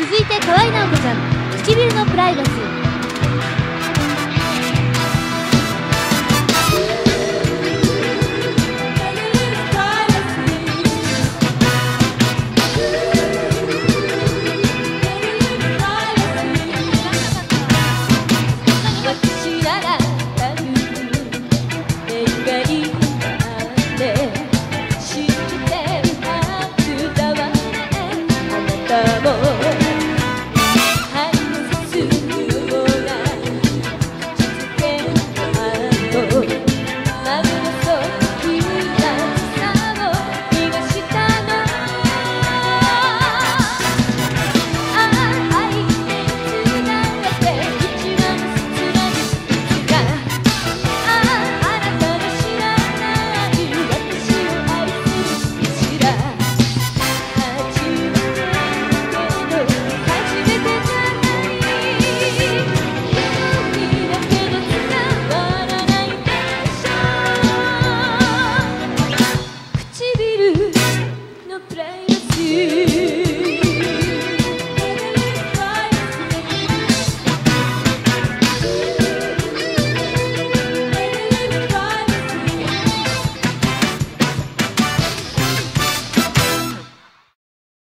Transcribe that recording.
続いて可河合直子ちゃん唇のプライバシー。you.